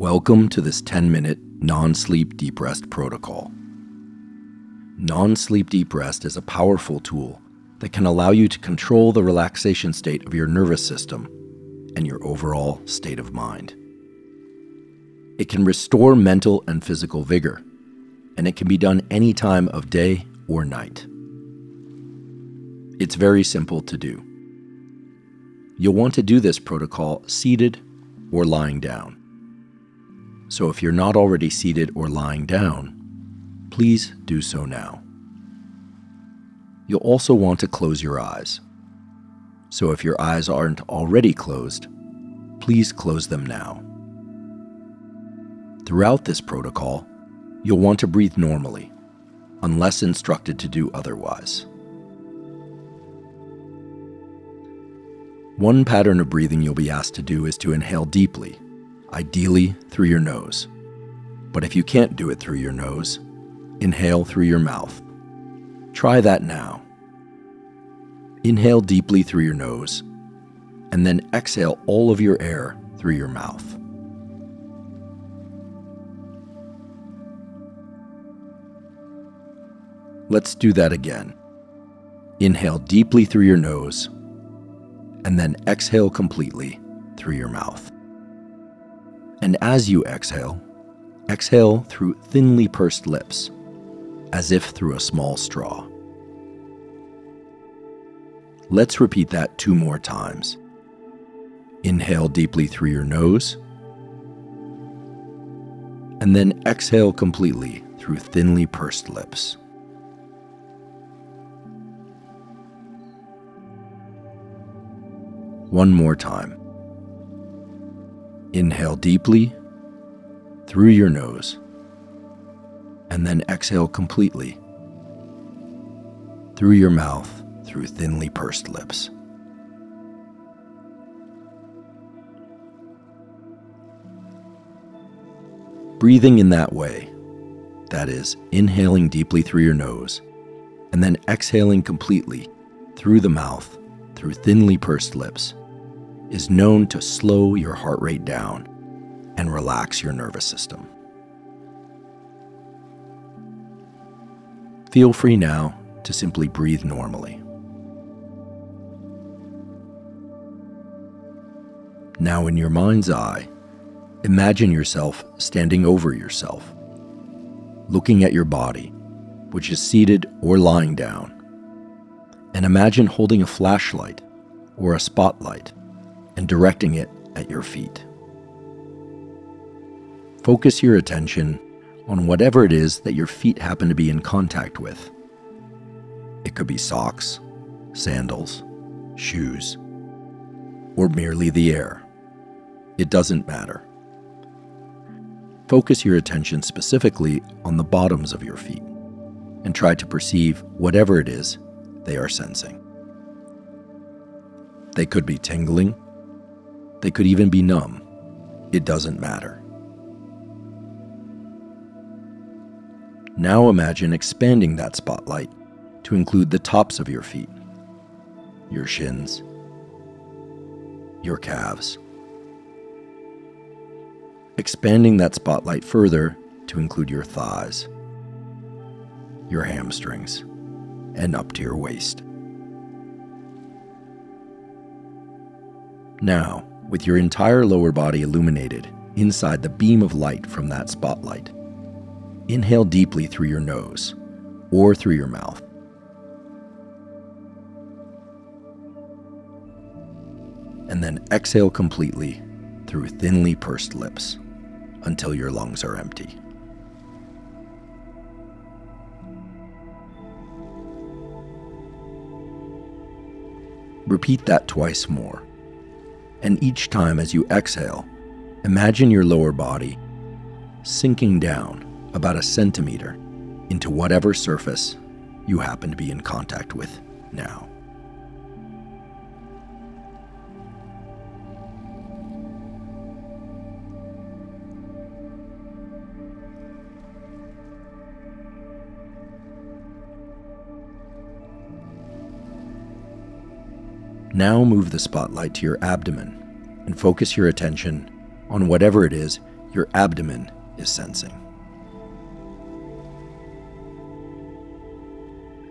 Welcome to this 10 minute non sleep deep rest protocol. Non sleep deep rest is a powerful tool that can allow you to control the relaxation state of your nervous system and your overall state of mind. It can restore mental and physical vigor, and it can be done any time of day or night. It's very simple to do. You'll want to do this protocol seated or lying down. So if you're not already seated or lying down, please do so now. You'll also want to close your eyes. So if your eyes aren't already closed, please close them now. Throughout this protocol, you'll want to breathe normally, unless instructed to do otherwise. One pattern of breathing you'll be asked to do is to inhale deeply ideally through your nose. But if you can't do it through your nose, inhale through your mouth. Try that now. Inhale deeply through your nose, and then exhale all of your air through your mouth. Let's do that again. Inhale deeply through your nose, and then exhale completely through your mouth. And as you exhale, exhale through thinly pursed lips, as if through a small straw. Let's repeat that two more times. Inhale deeply through your nose, and then exhale completely through thinly pursed lips. One more time. Inhale deeply through your nose, and then exhale completely through your mouth through thinly pursed lips. Breathing in that way, that is, inhaling deeply through your nose, and then exhaling completely through the mouth through thinly pursed lips is known to slow your heart rate down and relax your nervous system. Feel free now to simply breathe normally. Now, in your mind's eye, imagine yourself standing over yourself, looking at your body, which is seated or lying down, and imagine holding a flashlight or a spotlight and directing it at your feet. Focus your attention on whatever it is that your feet happen to be in contact with. It could be socks, sandals, shoes, or merely the air. It doesn't matter. Focus your attention specifically on the bottoms of your feet and try to perceive whatever it is they are sensing. They could be tingling they could even be numb. It doesn't matter. Now imagine expanding that spotlight to include the tops of your feet, your shins, your calves. Expanding that spotlight further to include your thighs, your hamstrings, and up to your waist. Now, with your entire lower body illuminated inside the beam of light from that spotlight. Inhale deeply through your nose or through your mouth. And then exhale completely through thinly pursed lips until your lungs are empty. Repeat that twice more and each time as you exhale, imagine your lower body sinking down about a centimeter into whatever surface you happen to be in contact with now. Now move the spotlight to your abdomen and focus your attention on whatever it is your abdomen is sensing.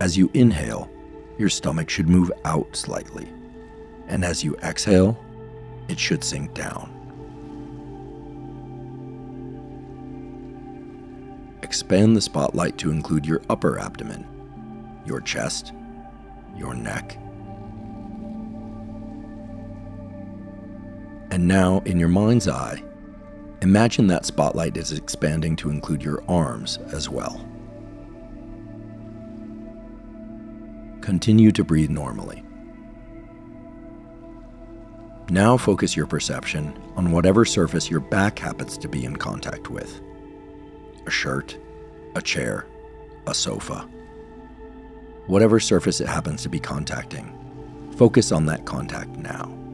As you inhale, your stomach should move out slightly, and as you exhale, it should sink down. Expand the spotlight to include your upper abdomen, your chest, your neck. And now, in your mind's eye, imagine that spotlight is expanding to include your arms as well. Continue to breathe normally. Now focus your perception on whatever surface your back happens to be in contact with a shirt, a chair, a sofa. Whatever surface it happens to be contacting, focus on that contact now.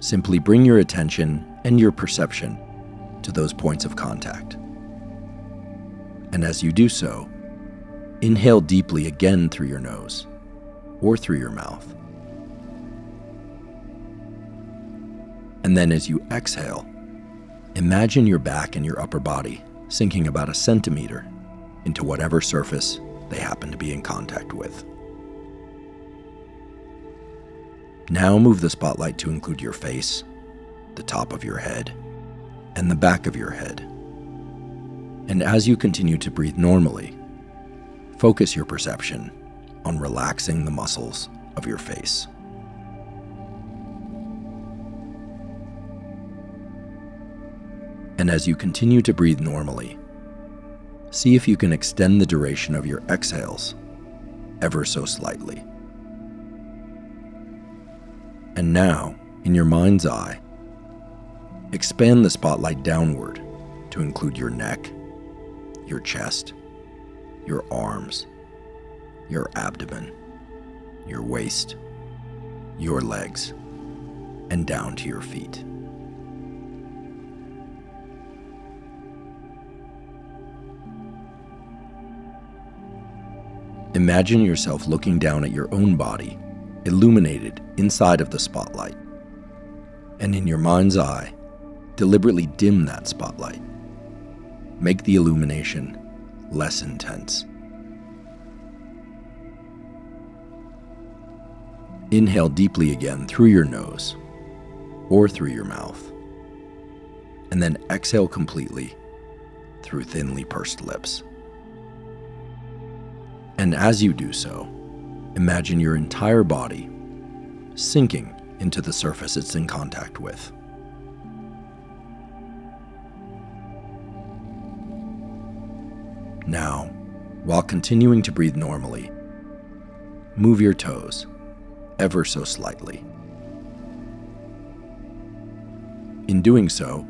Simply bring your attention and your perception to those points of contact. And as you do so, inhale deeply again through your nose or through your mouth. And then as you exhale, imagine your back and your upper body sinking about a centimeter into whatever surface they happen to be in contact with. Now move the spotlight to include your face, the top of your head, and the back of your head. And as you continue to breathe normally, focus your perception on relaxing the muscles of your face. And as you continue to breathe normally, see if you can extend the duration of your exhales ever so slightly. And now, in your mind's eye, expand the spotlight downward to include your neck, your chest, your arms, your abdomen, your waist, your legs, and down to your feet. Imagine yourself looking down at your own body, illuminated inside of the spotlight. And in your mind's eye, deliberately dim that spotlight. Make the illumination less intense. Inhale deeply again through your nose or through your mouth. And then exhale completely through thinly pursed lips. And as you do so, imagine your entire body sinking into the surface it's in contact with. Now, while continuing to breathe normally, move your toes ever so slightly. In doing so,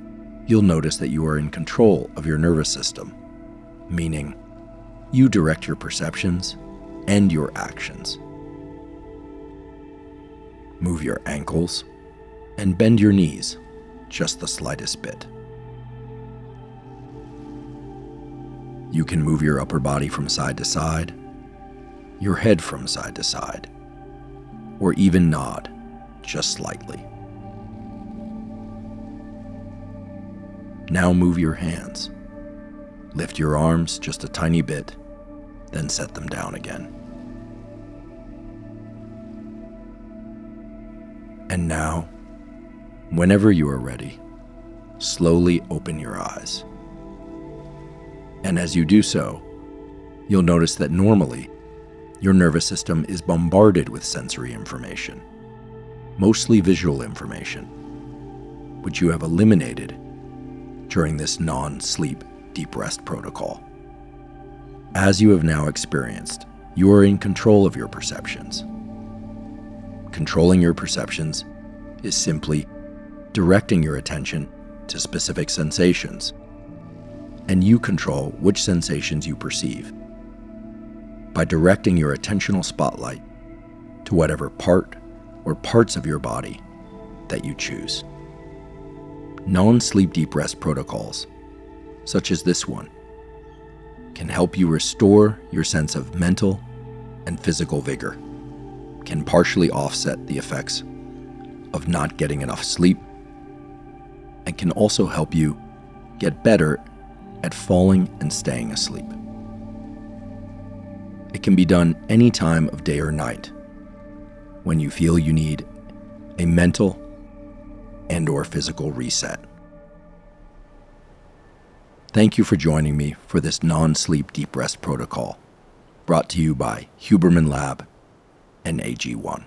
you'll notice that you are in control of your nervous system, meaning you direct your perceptions and your actions. Move your ankles and bend your knees just the slightest bit. You can move your upper body from side to side, your head from side to side, or even nod just slightly. Now move your hands. Lift your arms just a tiny bit then set them down again. And now, whenever you are ready, slowly open your eyes. And as you do so, you'll notice that normally your nervous system is bombarded with sensory information, mostly visual information, which you have eliminated during this non sleep deep rest protocol. As you have now experienced, you are in control of your perceptions. Controlling your perceptions is simply directing your attention to specific sensations, and you control which sensations you perceive by directing your attentional spotlight to whatever part or parts of your body that you choose. Non sleep deep rest protocols, such as this one, can help you restore your sense of mental and physical vigor, can partially offset the effects of not getting enough sleep and can also help you get better at falling and staying asleep. It can be done any time of day or night when you feel you need a mental and or physical reset. Thank you for joining me for this non-sleep deep rest protocol brought to you by Huberman Lab and AG1.